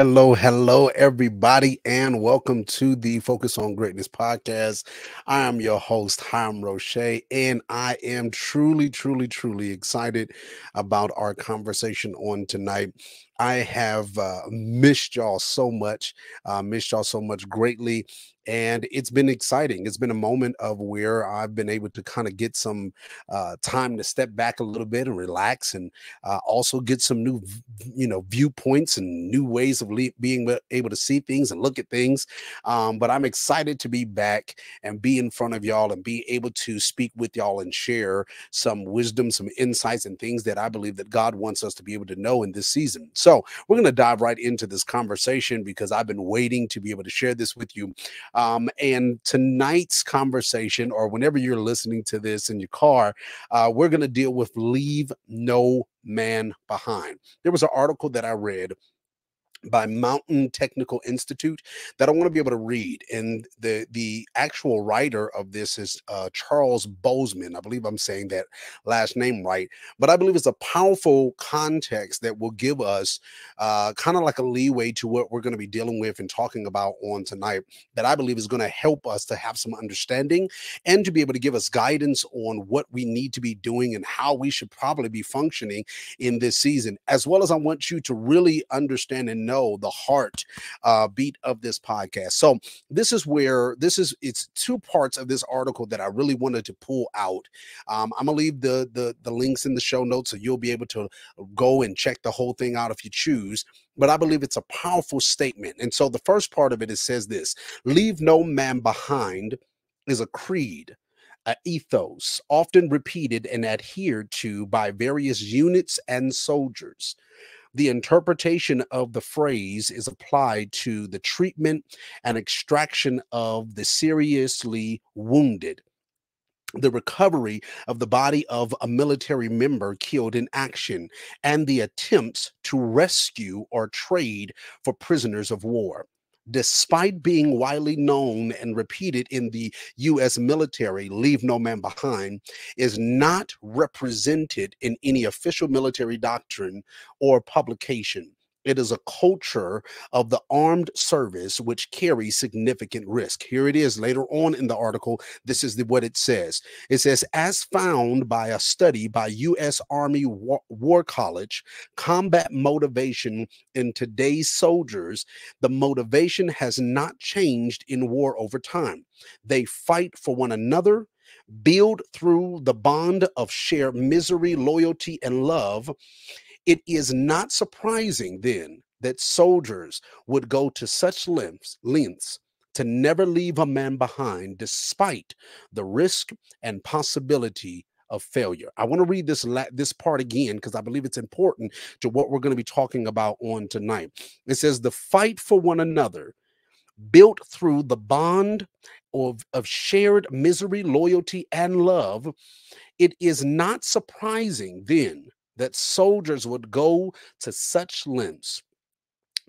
Hello, hello, everybody, and welcome to the Focus on Greatness podcast. I am your host, Hiram Roche, and I am truly, truly, truly excited about our conversation on tonight. I have uh, missed y'all so much, uh, missed y'all so much greatly and it's been exciting. It's been a moment of where I've been able to kind of get some uh, time to step back a little bit and relax, and uh, also get some new, you know, viewpoints and new ways of le- being able to see things and look at things. Um, but I'm excited to be back and be in front of y'all and be able to speak with y'all and share some wisdom, some insights, and things that I believe that God wants us to be able to know in this season. So we're going to dive right into this conversation because I've been waiting to be able to share this with you. Um, and tonight's conversation, or whenever you're listening to this in your car, uh, we're going to deal with leave no man behind. There was an article that I read by Mountain Technical Institute that I want to be able to read. And the the actual writer of this is uh, Charles Bozeman. I believe I'm saying that last name right, but I believe it's a powerful context that will give us uh, kind of like a leeway to what we're going to be dealing with and talking about on tonight. That I believe is going to help us to have some understanding and to be able to give us guidance on what we need to be doing and how we should probably be functioning in this season, as well as I want you to really understand and know the heart uh, beat of this podcast. So this is where this is. It's two parts of this article that I really wanted to pull out. Um, I'm gonna leave the the the links in the show notes so you'll be able to go and check the whole thing out if you choose but I believe it's a powerful statement. And so the first part of it, it says this leave no man behind is a creed, an ethos, often repeated and adhered to by various units and soldiers the interpretation of the phrase is applied to the treatment and extraction of the seriously wounded. The recovery of the body of a military member killed in action, and the attempts to rescue or trade for prisoners of war despite being widely known and repeated in the U.S. military, Leave No Man Behind, is not represented in any official military doctrine or publication. It is a culture of the armed service which carries significant risk. Here it is later on in the article. This is the, what it says. It says, as found by a study by U.S. Army War, War College, combat motivation in today's soldiers, the motivation has not changed in war over time. They fight for one another build through the bond of shared misery, loyalty, and love. It is not surprising then that soldiers would go to such lengths, lengths to never leave a man behind despite the risk and possibility of failure. I want to read this this part again because I believe it's important to what we're going to be talking about on tonight. It says the fight for one another built through the bond of, of shared misery, loyalty, and love. It is not surprising then that soldiers would go to such lengths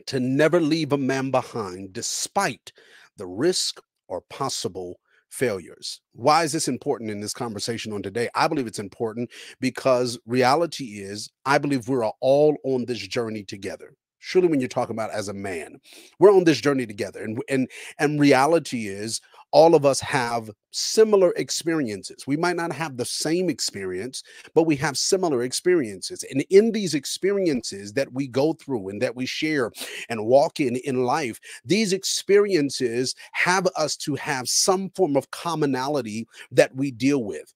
to never leave a man behind despite the risk or possible failures. Why is this important in this conversation on today? I believe it's important because reality is, I believe we're all on this journey together surely when you're talking about as a man we're on this journey together and and and reality is all of us have similar experiences. We might not have the same experience but we have similar experiences and in these experiences that we go through and that we share and walk in in life these experiences have us to have some form of commonality that we deal with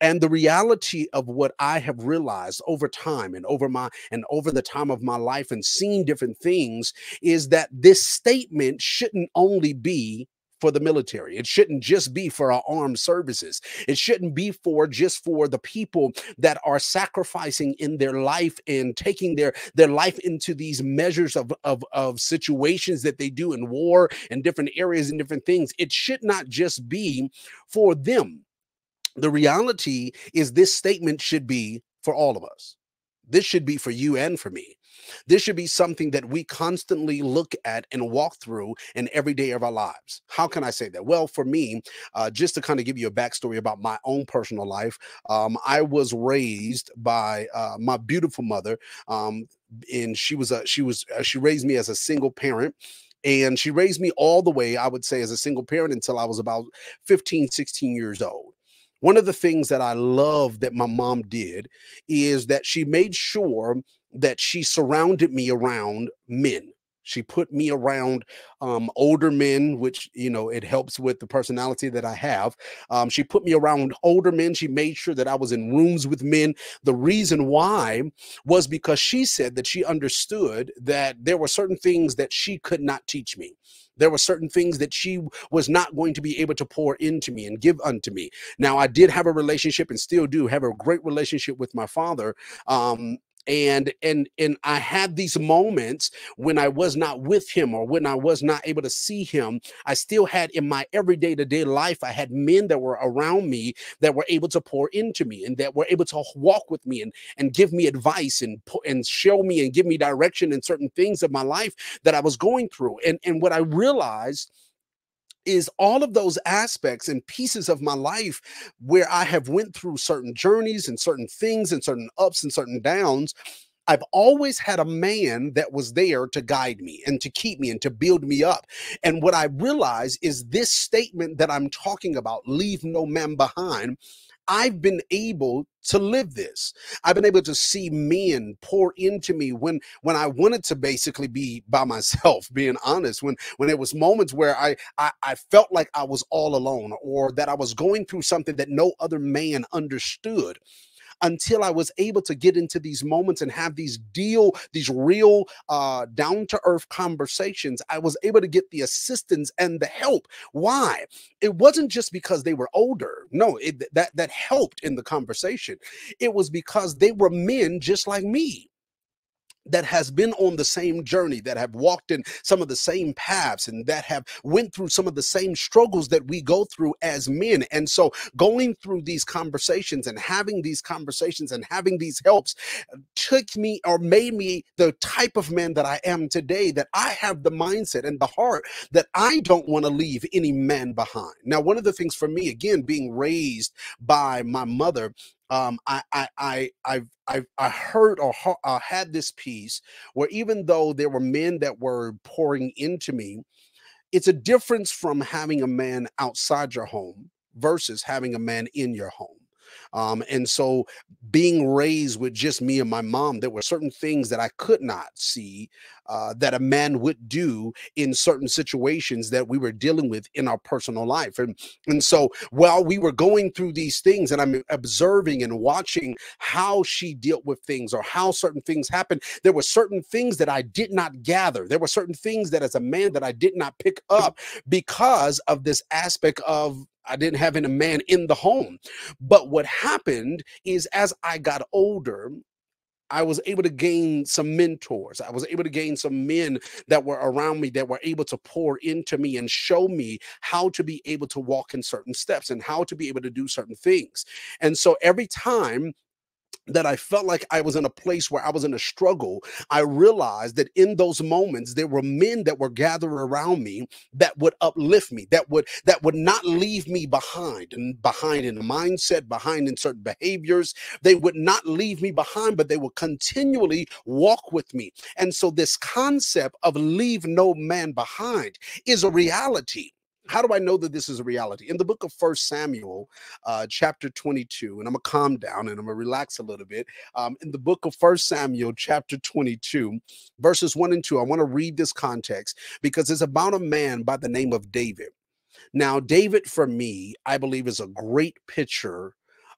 and the reality of what i have realized over time and over my and over the time of my life and seeing different things is that this statement shouldn't only be for the military. It shouldn't just be for our armed services. It shouldn't be for just for the people that are sacrificing in their life and taking their their life into these measures of of, of situations that they do in war and different areas and different things. It should not just be for them the reality is this statement should be for all of us. This should be for you and for me. This should be something that we constantly look at and walk through in every day of our lives. How can I say that? Well, for me, uh, just to kind of give you a backstory about my own personal life, um, I was raised by uh, my beautiful mother, um, and she was a she was uh, she raised me as a single parent and she raised me all the way i would say as a single parent until i was about 15 16 years old one of the things that i love that my mom did is that she made sure that she surrounded me around men she put me around um, older men, which, you know, it helps with the personality that I have. Um, she put me around older men. She made sure that I was in rooms with men. The reason why was because she said that she understood that there were certain things that she could not teach me. There were certain things that she was not going to be able to pour into me and give unto me. Now, I did have a relationship and still do have a great relationship with my father. Um, and and and i had these moments when i was not with him or when i was not able to see him. I still had in my everyday to day life i had men that were around me that were able to pour into me and that were able to walk with me and and give me advice and and show me and give me direction in certain things of my life that i was going through. And and what i realized is all of those aspects and pieces of my life where I have went through certain journeys and certain things and certain ups and certain downs. I've always had a man that was there to guide me and to keep me and to build me up. And what I realize is this statement that I'm talking about, leave no man behind, I've been able to live this. I've been able to see men pour into me when when I wanted to basically be by myself, being honest, when when there was moments where I, I I felt like I was all alone or that I was going through something that no other man understood until I was able to get into these moments and have these deal, these real uh, down to earth conversations. I was able to get the assistance and the help. Why? It wasn't just because they were older. No, it, that that helped in the conversation. It was because they were men just like me that has been on the same journey that have walked in some of the same paths and that have went through some of the same struggles that we go through as men. And so going through these conversations and having these conversations and having these helps uh, took me or made me the type of man that I am today that I have the mindset and the heart that I don't want to leave any man behind. Now one of the things for me again being raised by my mother um, I, I, I, I've, I've, I heard or uh, had this piece where even though there were men that were pouring into me, it's a difference from having a man outside your home versus having a man in your home. Um, and so being raised with just me and my mom, there were certain things that I could not see uh, that a man would do in certain situations that we were dealing with in our personal life. And, and so while we were going through these things and I'm observing and watching how she dealt with things or how certain things happened, there were certain things that I did not gather. There were certain things that as a man that I did not pick up because of this aspect of I didn't have any man in the home. But what happened is as I got older, I was able to gain some mentors. I was able to gain some men that were around me that were able to pour into me and show me how to be able to walk in certain steps and how to be able to do certain things. And so every time that I felt like I was in a place where I was in a struggle, I realized that in those moments there were men that were gathered around me that would uplift me, that would that would not leave me behind and behind in a mindset, behind in certain behaviors. They would not leave me behind, but they would continually walk with me. And so this concept of leave no man behind is a reality how do I know that this is a reality? In the book of First Samuel, uh, chapter 22, and I'm gonna calm down and I'm gonna relax a little bit. Um, in the book of First Samuel, chapter 22, verses 1 and 2, I want to read this context because it's about a man by the name of David. Now, David, for me, I believe is a great picture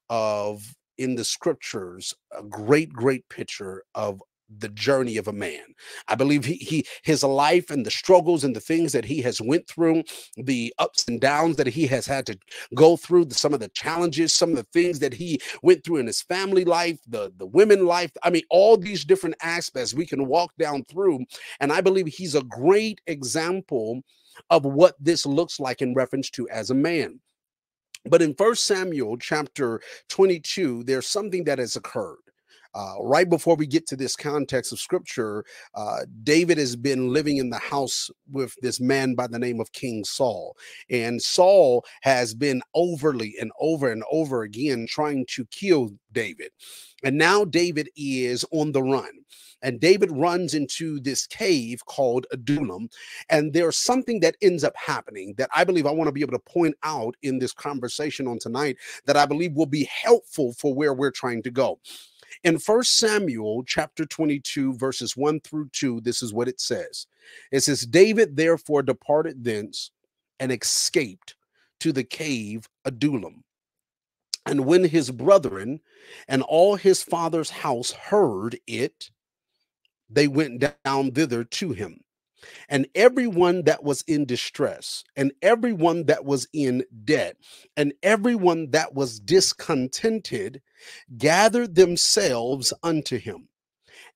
of in the scriptures, a great, great picture of the journey of a man. I believe he, he his life and the struggles and the things that he has went through, the ups and downs that he has had to go through, the, some of the challenges, some of the things that he went through in his family life, the the women life. I mean, all these different aspects we can walk down through, and I believe he's a great example of what this looks like in reference to as a man. But in First Samuel chapter 22, there's something that has occurred Uh, right before we get to this context of scripture, uh, David has been living in the house with this man by the name of King Saul. And Saul has been overly and over and over again trying to kill David. And now David is on the run. And David runs into this cave called Adullam. And there's something that ends up happening that I believe I want to be able to point out in this conversation on tonight that I believe will be helpful for where we're trying to go. In First Samuel chapter 22, verses 1 through 2, this is what it says. It says, David therefore departed thence and escaped to the cave Adullam. And when his brethren and all his father's house heard it, they went down thither to him. And everyone that was in distress, and everyone that was in debt, and everyone that was discontented gathered themselves unto him.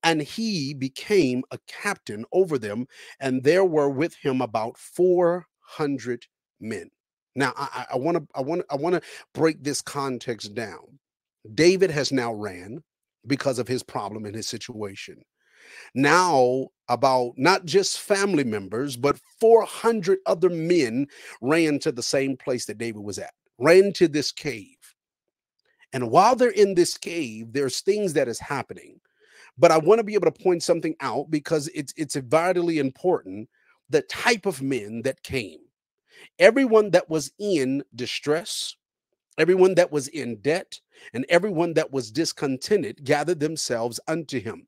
And he became a captain over them, and there were with him about 400 men. Now, I want to, I want I want to break this context down. David has now ran because of his problem and his situation now about not just family members, but 400 other men ran to the same place that David was at, ran to this cave. And while they're in this cave, there's things that is happening. But I want to be able to point something out because it's it's vitally important the type of men that came. Everyone that was in distress, everyone that was in debt, and everyone that was discontented gathered themselves unto him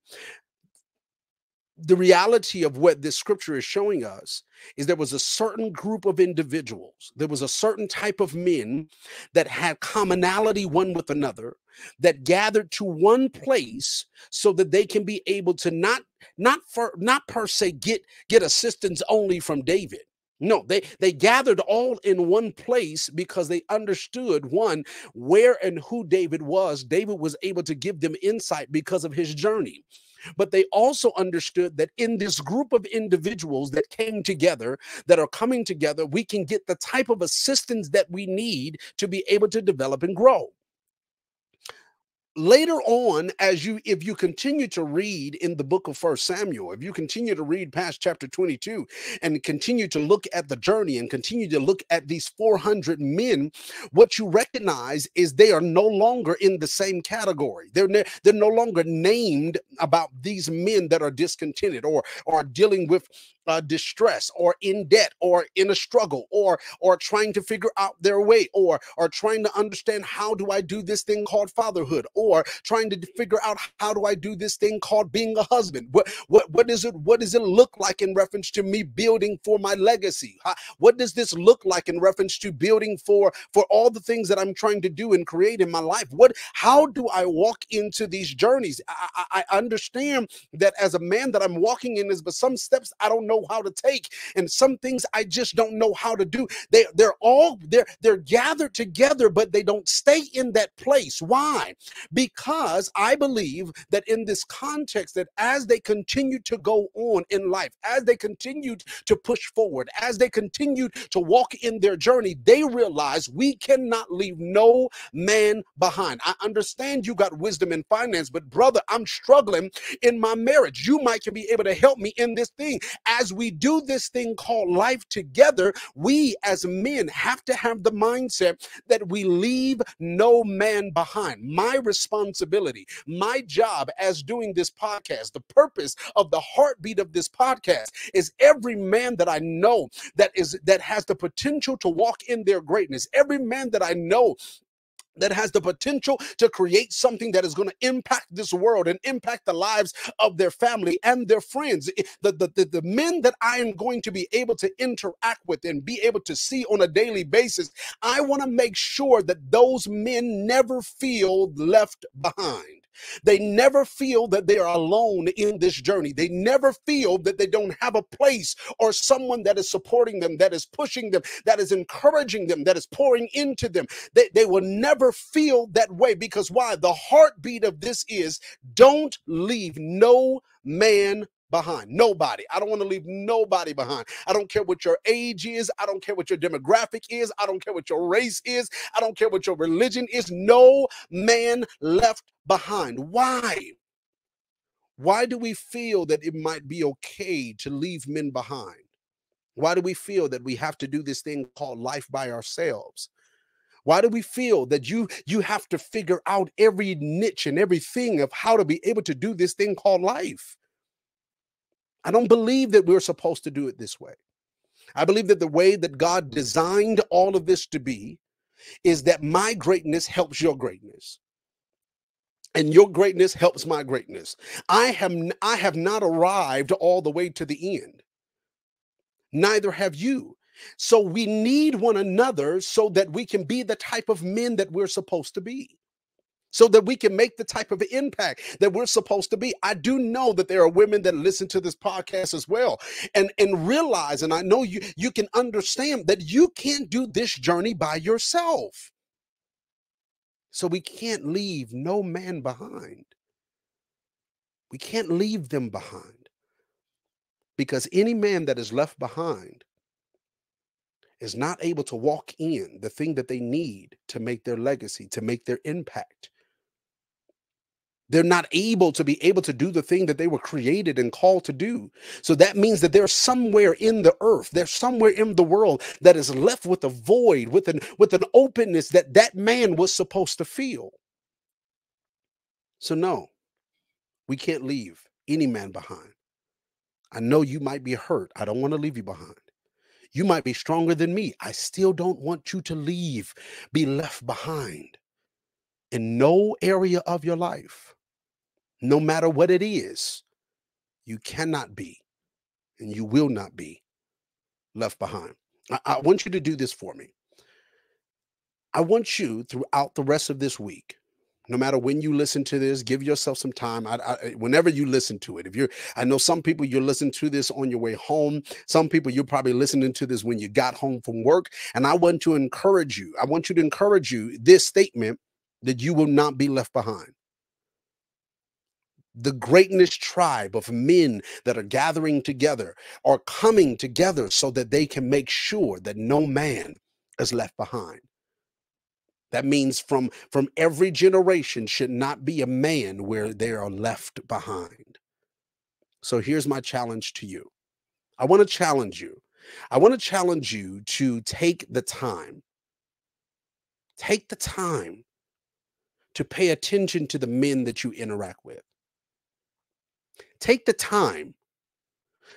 the reality of what this scripture is showing us is there was a certain group of individuals, there was a certain type of men that had commonality one with another that gathered to one place so that they can be able to not not for not per se get get assistance only from David. No, they they gathered all in one place because they understood one where and who David was. David was able to give them insight because of his journey. But they also understood that in this group of individuals that came together, that are coming together, we can get the type of assistance that we need to be able to develop and grow later on as you if you continue to read in the book of first samuel if you continue to read past chapter 22 and continue to look at the journey and continue to look at these 400 men what you recognize is they are no longer in the same category. They're ne- they're no longer named about these men that are discontented or are dealing with uh, distress or in debt or in a struggle or or trying to figure out their way or or trying to understand how do I do this thing called fatherhood or trying to figure out how do I do this thing called being a husband? What what what is it what does it look like in reference to me building for my legacy? What does this look like in reference to building for for all the things that I'm trying to do and create in my life? What how do I walk into these journeys? I, I, I understand that as a man that I'm walking in is but some steps I don't know know how to take and some things I just don't know how to do. They they're all they're they're gathered together but they don't stay in that place. Why? Because I believe that in this context that as they continue to go on in life, as they continued to push forward, as they continued to walk in their journey, they realize we cannot leave no man behind. I understand you got wisdom in finance, but brother, I'm struggling in my marriage. You might be able to help me in this thing as as we do this thing called life together, we as men have to have the mindset that we leave no man behind. My responsibility, my job as doing this podcast, the purpose of the heartbeat of this podcast is every man that I know that is that has the potential to walk in their greatness. Every man that I know that has the potential to create something that is going to impact this world and impact the lives of their family and their friends. The, the, the, the, men that I am going to be able to interact with and be able to see on a daily basis, I want to make sure that those men never feel left behind. They never feel that they are alone in this journey. They never feel that they don't have a place or someone that is supporting them, that is pushing them, that is encouraging them, that is pouring into them. They, they will never feel that way because why? The heartbeat of this is don't leave no man behind. Nobody. I don't want to leave nobody behind. I don't care what your age is. I don't care what your demographic is. I don't care what your race is. I don't care what your religion is. No man left behind. Why? Why do we feel that it might be okay to leave men behind? Why do we feel that we have to do this thing called life by ourselves? Why do we feel that you you have to figure out every niche and everything of how to be able to do this thing called life? I don't believe that we're supposed to do it this way. I believe that the way that God designed all of this to be is that my greatness helps your greatness. And your greatness helps my greatness. I have I have not arrived all the way to the end. Neither have you. So we need one another so that we can be the type of men that we're supposed to be so that we can make the type of impact that we're supposed to be. I do know that there are women that listen to this podcast as well and and realize and I know you you can understand that you can't do this journey by yourself. So we can't leave no man behind. We can't leave them behind. Because any man that is left behind is not able to walk in the thing that they need to make their legacy, to make their impact they're not able to be able to do the thing that they were created and called to do. So that means that there's somewhere in the earth, there's somewhere in the world that is left with a void, with an with an openness that that man was supposed to feel. So no, we can't leave any man behind. I know you might be hurt. I don't want to leave you behind. You might be stronger than me. I still don't want you to leave, be left behind in no area of your life no matter what it is, you cannot be and you will not be left behind. I, I, want you to do this for me. I want you throughout the rest of this week, no matter when you listen to this, give yourself some time. I, I, whenever you listen to it, if you're, I know some people you're listening to this on your way home. Some people you're probably listening to this when you got home from work. And I want to encourage you. I want you to encourage you this statement that you will not be left behind the greatness tribe of men that are gathering together are coming together so that they can make sure that no man is left behind. That means from from every generation should not be a man where they are left behind. So here's my challenge to you. I want to challenge you. I want to challenge you to take the time take the time to pay attention to the men that you interact with Take the time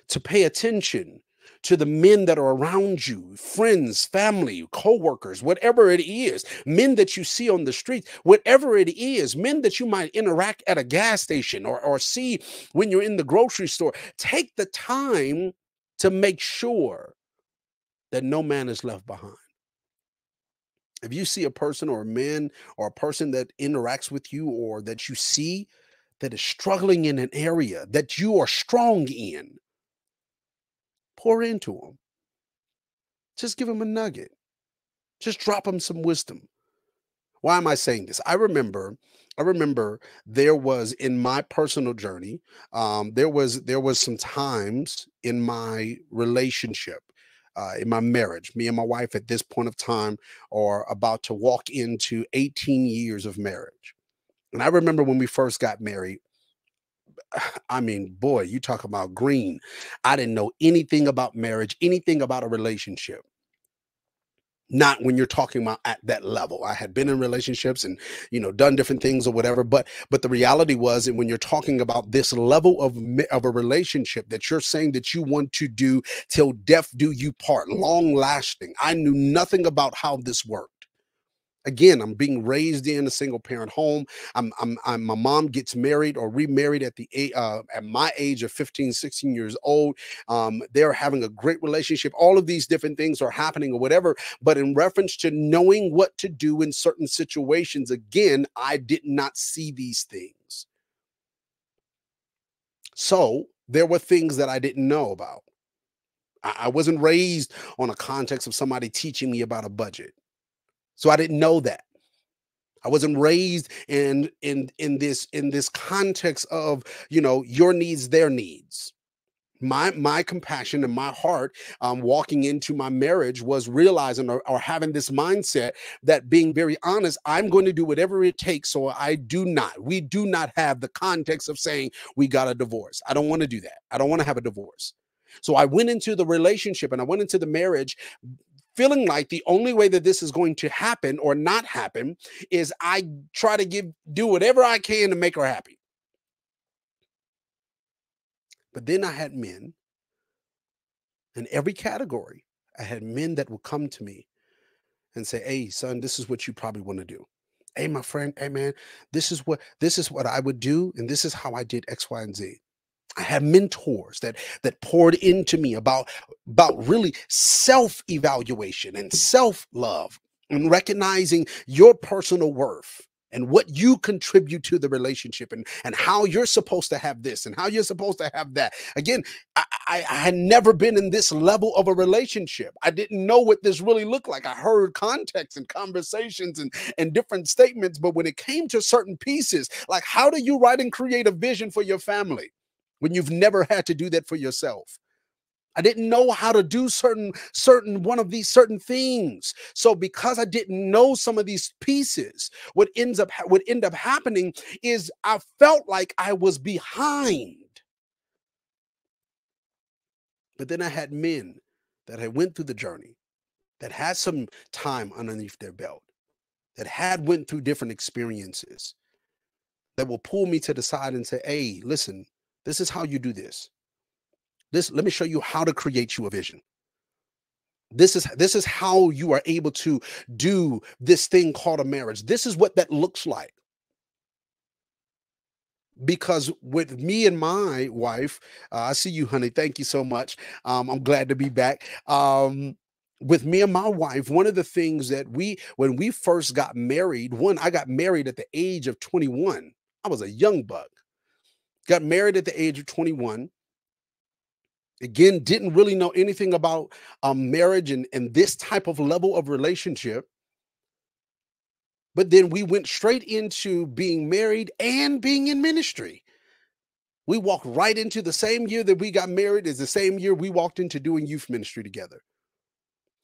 to pay attention to the men that are around you, friends, family, co-workers, whatever it is, men that you see on the street, whatever it is, men that you might interact at a gas station or, or see when you're in the grocery store. Take the time to make sure that no man is left behind. If you see a person or a man or a person that interacts with you or that you see that is struggling in an area that you are strong in, pour into them. Just give them a nugget. Just drop them some wisdom. Why am I saying this? I remember I remember there was in my personal journey, um, there was there was some times in my relationship, uh, in my marriage. Me and my wife at this point of time are about to walk into 18 years of marriage. And I remember when we first got married, I mean, boy, you talk about green. I didn't know anything about marriage, anything about a relationship. Not when you're talking about at that level. I had been in relationships and you know done different things or whatever, but but the reality was that when you're talking about this level of of a relationship that you're saying that you want to do till death do you part, long lasting. I knew nothing about how this worked again i'm being raised in a single parent home. I'm, I'm i'm my mom gets married or remarried at the uh, at my age of 15 16 years old. Um, they're having a great relationship. All of these different things are happening or whatever but in reference to knowing what to do in certain situations again i did not see these things. So there were things that i didn't know about. I, I wasn't raised on a context of somebody teaching me about a budget so I didn't know that. I wasn't raised in in in this in this context of, you know, your needs, their needs. my my compassion and my heart um, walking into my marriage was realizing or, or having this mindset that being very honest i'm going to do whatever it takes so i do not we do not have the context of saying we got a divorce i don't want to do that i don't want to have a divorce so i went into the relationship and i went into the marriage feeling like the only way that this is going to happen or not happen is i try to give do whatever i can to make her happy but then I had men in every category. I had men that would come to me and say, Hey, son, this is what you probably want to do. Hey, my friend, hey man, this is what this is what I would do, and this is how I did X, Y, and Z. I had mentors that that poured into me about about really self-evaluation and self-love and recognizing your personal worth and what you contribute to the relationship and and how you're supposed to have this and how you're supposed to have that. Again I, I, I had never been in this level of a relationship. I didn't know what this really looked like. I heard context and conversations and and different statements but when it came to certain pieces like how do you write and create a vision for your family when you've never had to do that for yourself I didn't know how to do certain certain one of these certain things. So because I didn't know some of these pieces, what ends up what end up happening is I felt like I was behind. But then I had men that had went through the journey, that had some time underneath their belt, that had went through different experiences, that will pull me to the side and say, "Hey, listen, this is how you do this." This let me show you how to create you a vision. This is this is how you are able to do this thing called a marriage. This is what that looks like. Because with me and my wife, uh, I see you, honey. Thank you so much. Um, I'm glad to be back. Um, with me and my wife, one of the things that we, when we first got married, one, I got married at the age of 21. I was a young buck. Got married at the age of 21 again didn't really know anything about um, marriage and, and this type of level of relationship. But then we went straight into being married and being in ministry. We walked right into the same year that we got married is the same year we walked into doing youth ministry together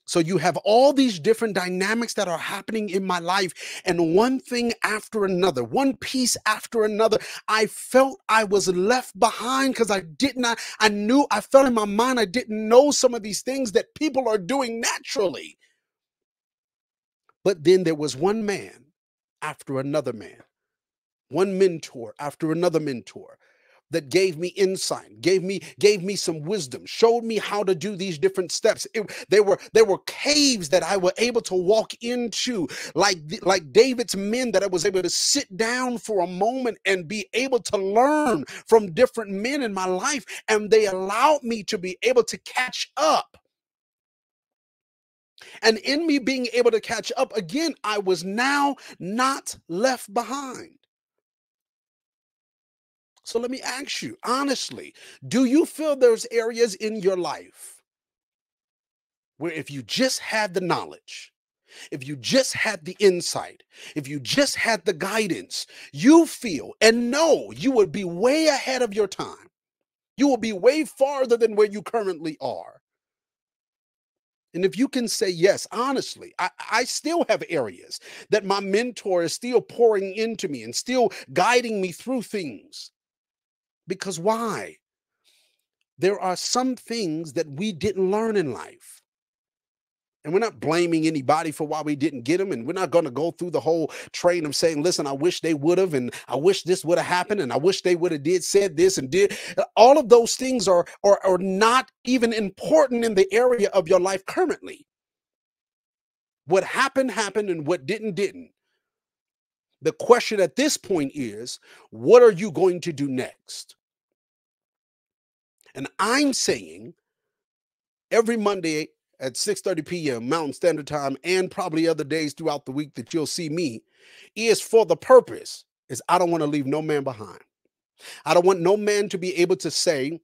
so you have all these different dynamics that are happening in my life, and one thing after another, one piece after another. I felt I was left behind because I did not, I knew, I felt in my mind I didn't know some of these things that people are doing naturally. But then there was one man after another man, one mentor after another mentor that gave me insight gave me gave me some wisdom showed me how to do these different steps. It, they were they were caves that i were able to walk into like like david's men that i was able to sit down for a moment and be able to learn from different men in my life and they allowed me to be able to catch up. And in me being able to catch up again i was now not left behind so let me ask you honestly, do you feel there's areas in your life where if you just had the knowledge, if you just had the insight, if you just had the guidance, you feel and know you would be way ahead of your time. You will be way farther than where you currently are. And if you can say yes, honestly, I, I, still have areas that my mentor is still pouring into me and still guiding me through things. Because why? There are some things that we didn't learn in life. And we're not blaming anybody for why we didn't get them. And we're not going to go through the whole train of saying, listen, I wish they would have, and I wish this would have happened, and I wish they would have did said this and did. Uh, all of those things are, are, are not even important in the area of your life currently. What happened, happened, and what didn't, didn't. The question at this point is, what are you going to do next? And I'm saying every Monday at 6:30 p.m. Mountain Standard Time and probably other days throughout the week that you'll see me is for the purpose is I don't want to leave no man behind. I don't want no man to be able to say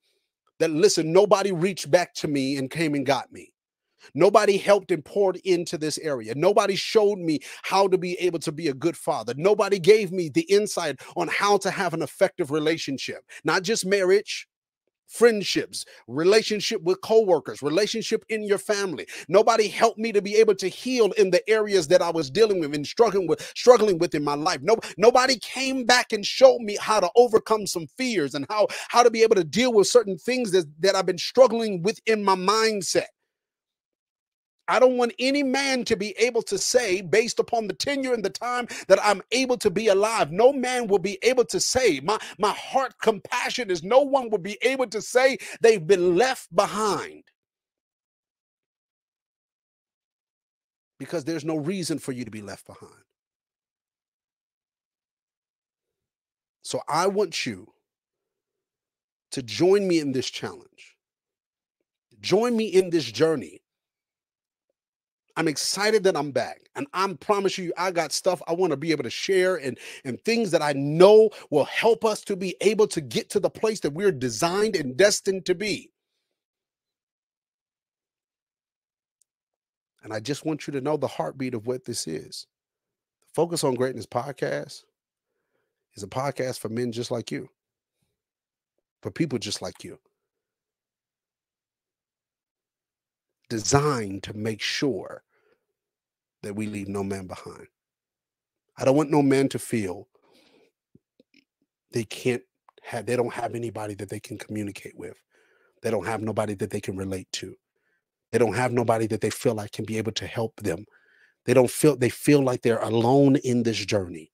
that listen nobody reached back to me and came and got me. Nobody helped and poured into this area. Nobody showed me how to be able to be a good father. Nobody gave me the insight on how to have an effective relationship, not just marriage, friendships, relationship with coworkers, relationship in your family. Nobody helped me to be able to heal in the areas that I was dealing with and struggling with, struggling with in my life. No, nobody came back and showed me how to overcome some fears and how how to be able to deal with certain things that, that I've been struggling with in my mindset. I don't want any man to be able to say, based upon the tenure and the time that I'm able to be alive, no man will be able to say, my, my heart compassion is no one will be able to say they've been left behind. Because there's no reason for you to be left behind. So I want you to join me in this challenge. Join me in this journey I'm excited that I'm back. And I'm promise you, I got stuff I want to be able to share and, and things that I know will help us to be able to get to the place that we're designed and destined to be. And I just want you to know the heartbeat of what this is. The Focus on Greatness podcast is a podcast for men just like you, for people just like you. Designed to make sure that we leave no man behind. I don't want no man to feel they can't have, they don't have anybody that they can communicate with. They don't have nobody that they can relate to. They don't have nobody that they feel like can be able to help them. They don't feel, they feel like they're alone in this journey.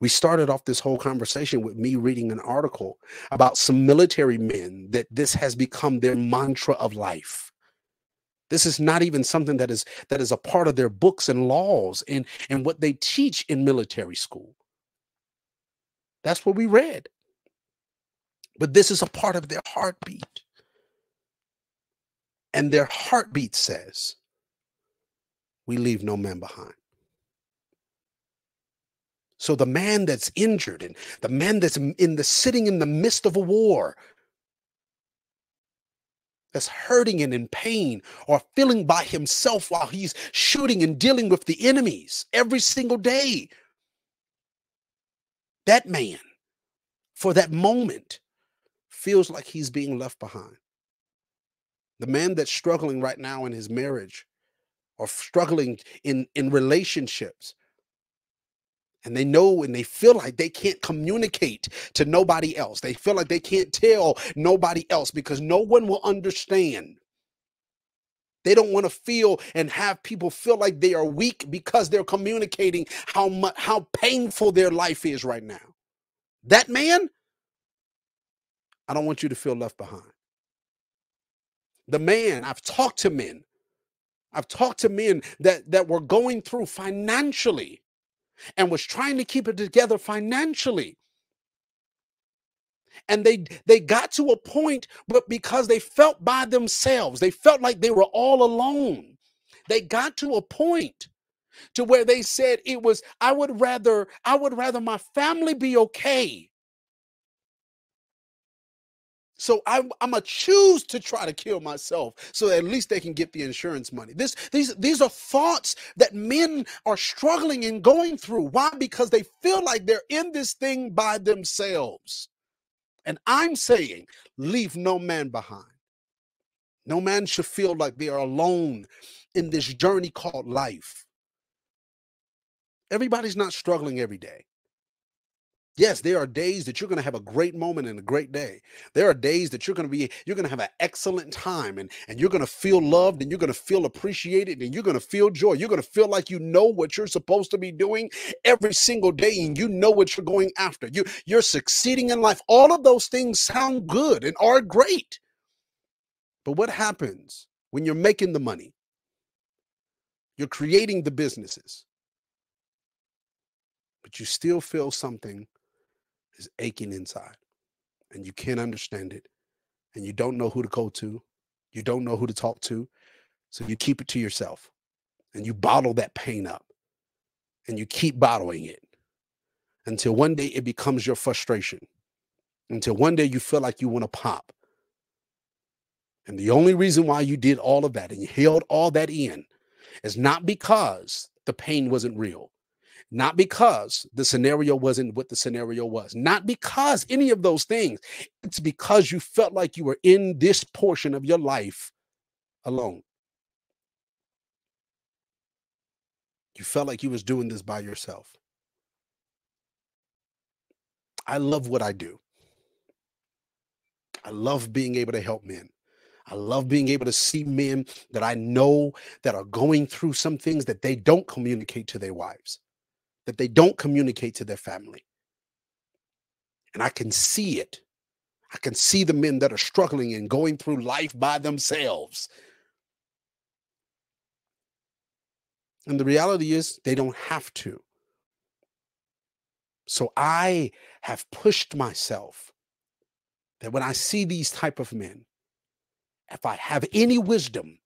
We started off this whole conversation with me reading an article about some military men that this has become their mantra of life. This is not even something that is that is a part of their books and laws and, and what they teach in military school. That's what we read. But this is a part of their heartbeat. And their heartbeat says, we leave no man behind. So the man that's injured and the man that's in the sitting in the midst of a war, that's hurting and in pain or feeling by himself while he's shooting and dealing with the enemies every single day. That man, for that moment, feels like he's being left behind. The man that's struggling right now in his marriage or struggling in, in relationships and they know and they feel like they can't communicate to nobody else. They feel like they can't tell nobody else because no one will understand. They don't want to feel and have people feel like they are weak because they're communicating how much how painful their life is right now. That man, I don't want you to feel left behind. The man, I've talked to men. I've talked to men that that were going through financially and was trying to keep it together financially. And they they got to a point but because they felt by themselves they felt like they were all alone they got to a point to where they said it was i would rather i would rather my family be okay so I'm, I'm gonna choose to try to kill myself so at least they can get the insurance money. This, these, these are thoughts that men are struggling and going through. Why? Because they feel like they're in this thing by themselves. And I'm saying, leave no man behind. No man should feel like they are alone in this journey called life. Everybody's not struggling every day. Yes, there are days that you're going to have a great moment and a great day. There are days that you're going to be you're going to have an excellent time and and you're going to feel loved and you're going to feel appreciated and you're going to feel joy. You're going to feel like you know what you're supposed to be doing every single day and you know what you're going after. You you're succeeding in life. All of those things sound good and are great. But what happens when you're making the money? You're creating the businesses. But you still feel something is aching inside and you can't understand it and you don't know who to go to, you don't know who to talk to. So you keep it to yourself and you bottle that pain up and you keep bottling it until one day it becomes your frustration, until one day you feel like you want to pop. And the only reason why you did all of that and you held all that in is not because the pain wasn't real. Not because the scenario wasn't what the scenario was, not because any of those things. It's because you felt like you were in this portion of your life alone. You felt like you was doing this by yourself. I love what I do. I love being able to help men. I love being able to see men that I know that are going through some things that they don't communicate to their wives, that they don't communicate to their family. And I can see it. I can see the men that are struggling and going through life by themselves. And the reality is, they don't have to. So I have pushed myself that when I see these type of men, if I have any wisdom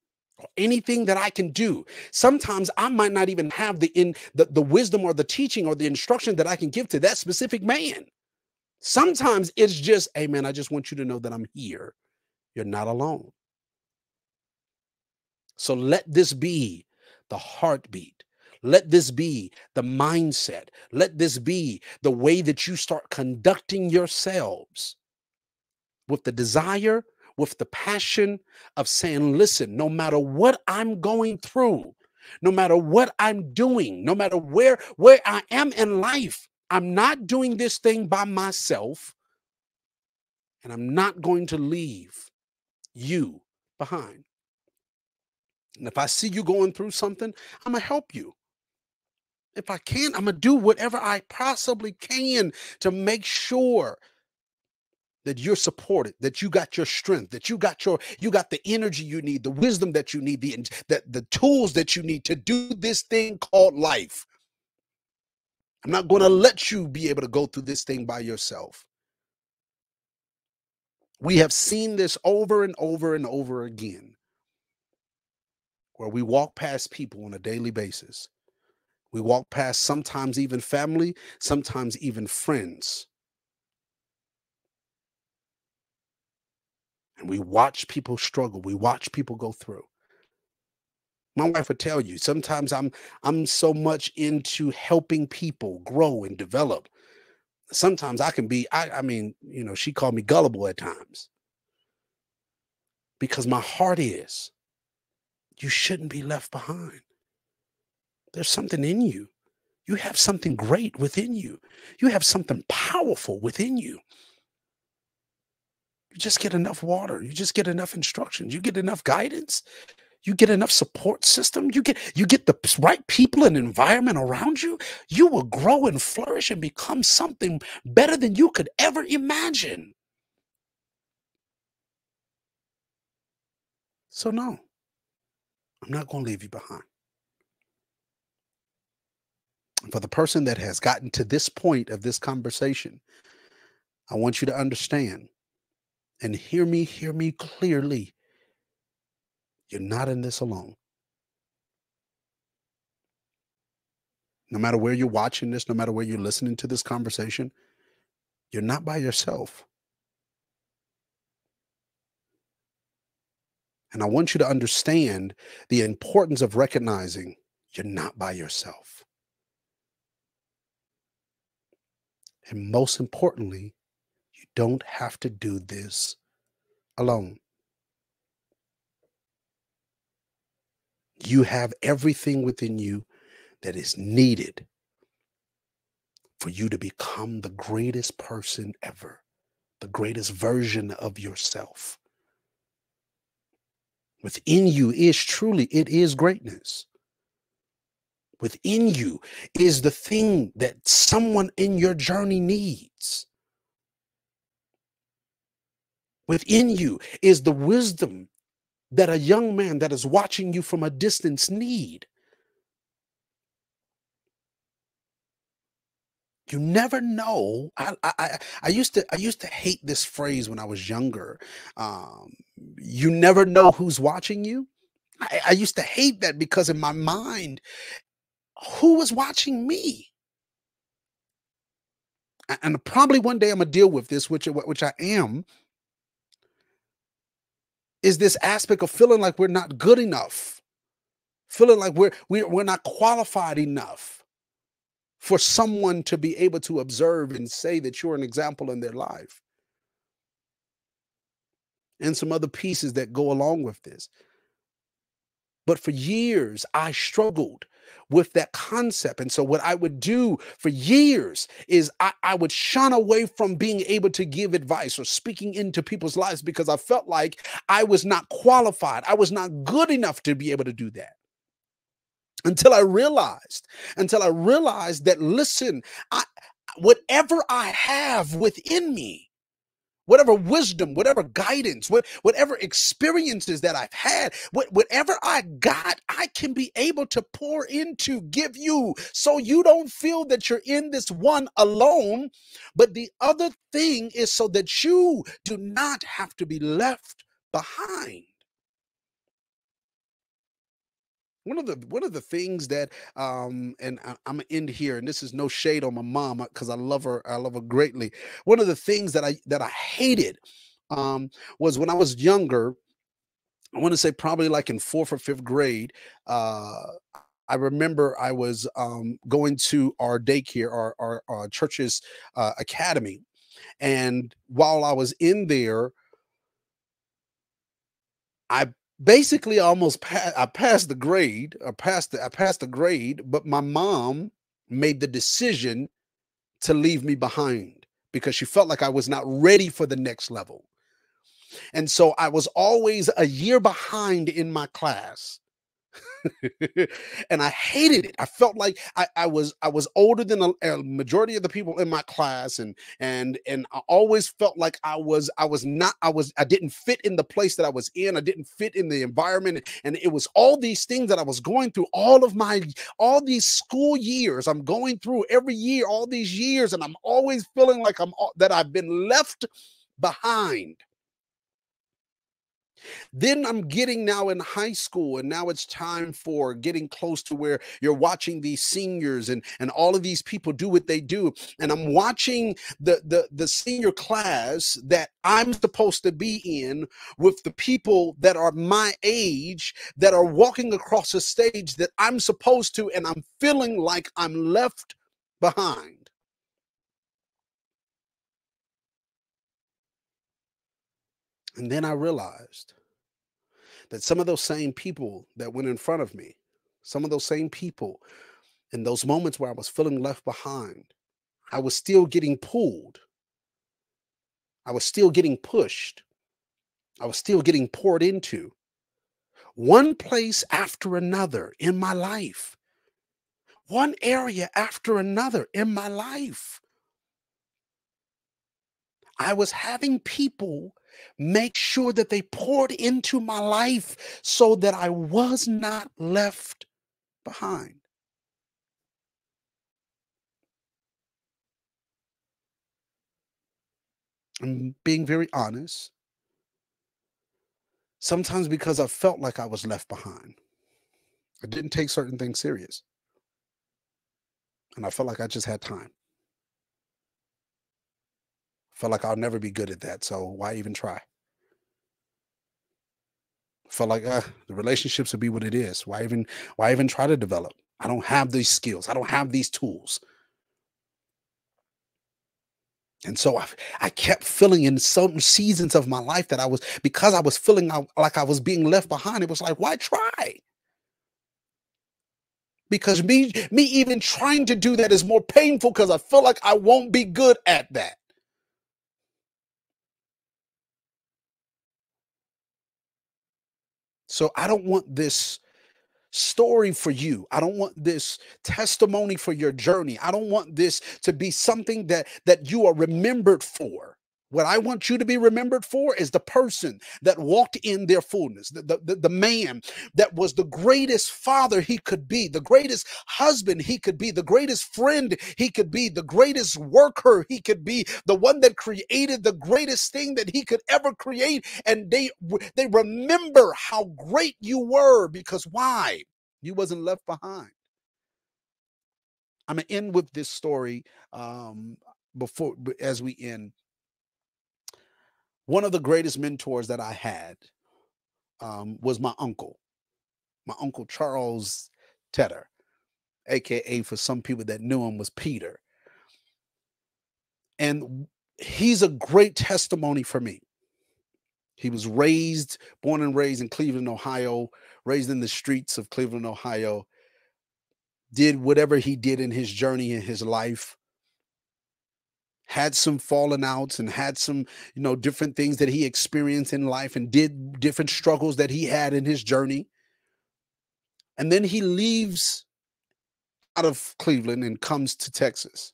anything that I can do, sometimes I might not even have the in the, the wisdom or the teaching or the instruction that I can give to that specific man. Sometimes it's just, hey man, I just want you to know that I'm here. You're not alone. So let this be the heartbeat. Let this be the mindset. Let this be the way that you start conducting yourselves with the desire, with the passion of saying, listen, no matter what I'm going through, no matter what I'm doing, no matter where where I am in life, I'm not doing this thing by myself and I'm not going to leave you behind. And if I see you going through something, I'm going to help you. If I can, I'm going to do whatever I possibly can to make sure that you're supported, that you got your strength, that you got your you got the energy you need, the wisdom that you need, the that the tools that you need to do this thing called life. I'm not going to let you be able to go through this thing by yourself. We have seen this over and over and over again where we walk past people on a daily basis. We walk past sometimes even family, sometimes even friends. And we watch people struggle. We watch people go through. My wife would tell you sometimes I'm I'm so much into helping people grow and develop. Sometimes I can be, I, I mean, you know, she called me gullible at times. Because my heart is you shouldn't be left behind. There's something in you. You have something great within you. You have something powerful within you. You just get enough water. You just get enough instructions. You get enough guidance. You get enough support system. You get you get the right people and environment around you. You will grow and flourish and become something better than you could ever imagine. So no, I'm not going to leave you behind. For the person that has gotten to this point of this conversation, I want you to understand and hear me, hear me clearly. You're not in this alone. No matter where you're watching this, no matter where you're listening to this conversation, you're not by yourself. And I want you to understand the importance of recognizing you're not by yourself. And most importantly, don't have to do this alone. You have everything within you that is needed for you to become the greatest person ever, the greatest version of yourself. Within you is truly it is greatness. Within you is the thing that someone in your journey needs within you is the wisdom that a young man that is watching you from a distance need. You never know. I, I i used to i used to hate this phrase when i was younger. Um you never know who's watching you. I, I used to hate that because in my mind who was watching me? And probably one day i'm gonna deal with this which which i am is this aspect of feeling like we're not good enough feeling like we're we're, we're not qualified enough for someone to be able to observe and say that you're an example in their life. And some other pieces that go along with this. But for years, I struggled with that concept. And so, what I would do for years is I, I, would shun away from being able to give advice or speaking into people's lives because I felt like I was not qualified. I was not good enough to be able to do that. Until I realized, until I realized that, listen, I, whatever I have within me, whatever wisdom, whatever guidance, whatever experiences that I've had, whatever I got, I can be able to pour into, give you, so you don't feel that you're in this one alone. But the other thing is so that you do not have to be left behind one of the one of the things that um and I, am gonna end here and this is no shade on my mom because uh, i love her i love her greatly one of the things that i that i hated um was when i was younger i want to say probably like in fourth or fifth grade uh I remember I was um, going to our daycare, our, our, our church's uh, academy. And while I was in there, I basically almost pa- I passed the grade, I passed the, I passed the grade, but my mom made the decision to leave me behind because she felt like I was not ready for the next level. And so I was always a year behind in my class. and I hated it. I felt like I, I was I was older than a, a, uh, majority of the people in my class, and and and I always felt like I was I was not I was I didn't fit in the place that I was in. I didn't fit in the environment, and it was all these things that I was going through. All of my all these school years, I'm going through every year, all these years, and I'm always feeling like I'm that I've been left behind. Then I'm getting now in high school, and now it's time for getting close to where you're watching these seniors and and all of these people do what they do, and I'm watching the the the senior class that I'm supposed to be in with the people that are my age that are walking across a stage that I'm supposed to, and I'm feeling like I'm left behind. And then I realized that some of those same people that went in front of me, some of those same people in those moments where I was feeling left behind, I was still getting pulled. I was still getting pushed. I was still getting poured into. One place after another in my life, one area after another in my life. I was having people make sure that they poured into my life so that I was not left behind. I'm being very honest. Sometimes because I felt like I was left behind, I didn't take certain things serious. And I felt like I just had time felt like I'll never be good at that. So why even try? Felt like uh, the relationships would be what it is. Why even why even try to develop? I don't have these skills. I don't have these tools. And so I, I kept feeling in certain seasons of my life that I was because I was feeling like I was being left behind. It was like, why try? Because me me even trying to do that is more painful because I feel like I won't be good at that. So I don't want this story for you. I don't want this testimony for your journey. I don't want this to be something that that you are remembered for. What I want you to be remembered for is the person that walked in their fullness, the, the, the, man that was the greatest father he could be, the greatest husband he could be, the greatest friend he could be, the greatest worker he could be, the one that created the greatest thing that he could ever create. And they they remember how great you were because why? You wasn't left behind. I'm gonna end with this story um, before as we end one of the greatest mentors that I had um, was my uncle, my uncle Charles Tedder. aka for some people that knew him was Peter. And he's a great testimony for me. He was raised, born and raised in Cleveland, Ohio, raised in the streets of Cleveland, Ohio, did whatever he did in his journey in his life had some falling outs and had some you know different things that he experienced in life and did different struggles that he had in his journey. And then he leaves out of Cleveland and comes to Texas.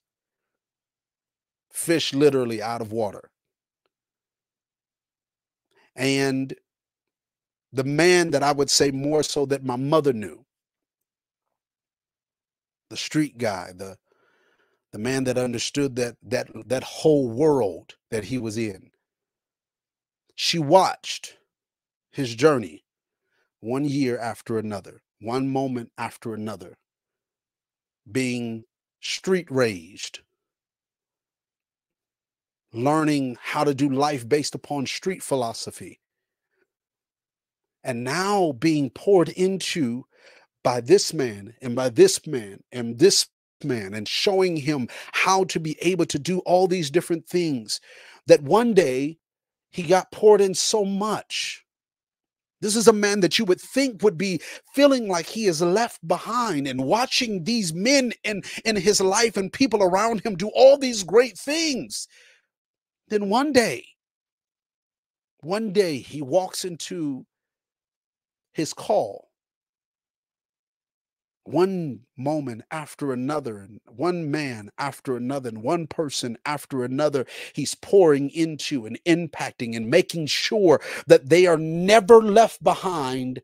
Fish literally out of water. And the man that I would say more so that my mother knew the street guy the the man that understood that that that whole world that he was in. She watched his journey one year after another one moment after another being street raised learning how to do life based upon street philosophy and now being poured into by this man and by this man and this man and showing him how to be able to do all these different things that one day he got poured in so much. This is a man that you would think would be feeling like he is left behind and watching these men in, in his life and people around him do all these great things. Then one day, one day he walks into his call one moment after another, and one man after another, and one person after another, he's pouring into and impacting and making sure that they are never left behind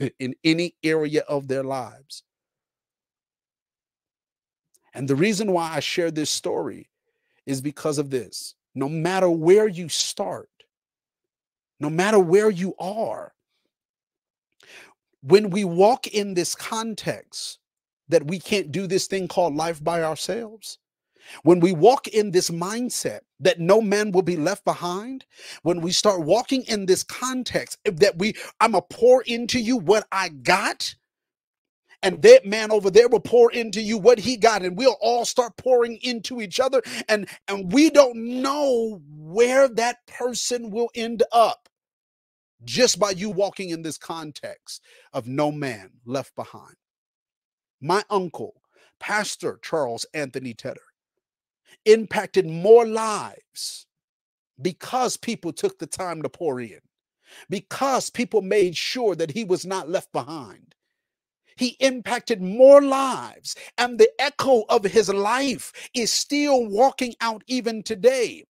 in any area of their lives. And the reason why I share this story is because of this. No matter where you start, no matter where you are, when we walk in this context that we can't do this thing called life by ourselves, when we walk in this mindset that no man will be left behind, when we start walking in this context that we, I'm a pour into you what I got, and that man over there will pour into you what he got, and we'll all start pouring into each other, and and we don't know where that person will end up just by you walking in this context of no man left behind. My uncle, Pastor Charles Anthony Tedder, impacted more lives because people took the time to pour in, because people made sure that he was not left behind. He impacted more lives, and the echo of his life is still walking out even today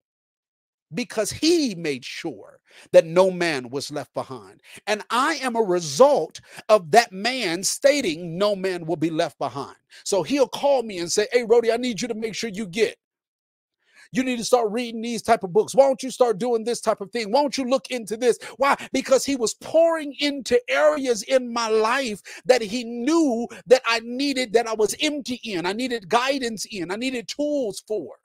because he made sure that no man was left behind. And I am a result of that man stating no man will be left behind. So he'll call me and say, Hey, Rody, I need you to make sure you get. You need to start reading these type of books. Why don't you start doing this type of thing? Why don't you look into this? Why? Because he was pouring into areas in my life that he knew that I needed, that I was empty in. I needed guidance in. I needed tools for.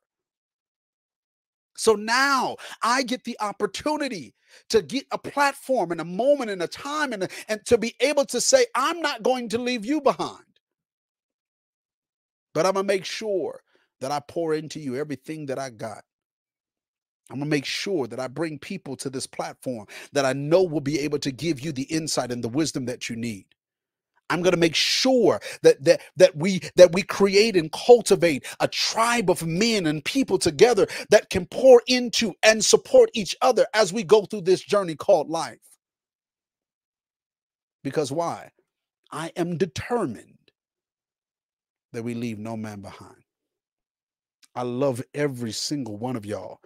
So now I get the opportunity to get a platform and a moment and a time and, and to be able to say, I'm not going to leave you behind. But I'm going to make sure that I pour into you everything that I got. I'm going to make sure that I bring people to this platform that I know will be able to give you the insight and the wisdom that you need. I'm going to make sure that that that we that we create and cultivate a tribe of men and people together that can pour into and support each other as we go through this journey called life. Because why? I am determined that we leave no man behind. I love every single one of y'all.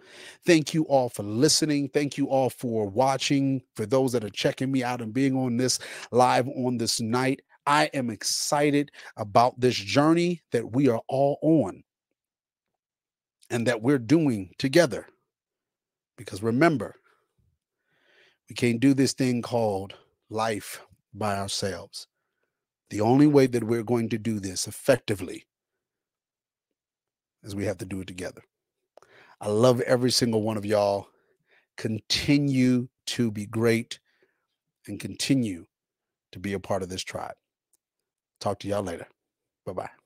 Thank you all for listening. Thank you all for watching. For those that are checking me out and being on this live on this night, I am excited about this journey that we are all on and that we're doing together. Because remember, we can't do this thing called life by ourselves. The only way that we're going to do this effectively is we have to do it together. I love every single one of y'all. Continue to be great and continue to be a part of this tribe. Talk to y'all later. Bye bye.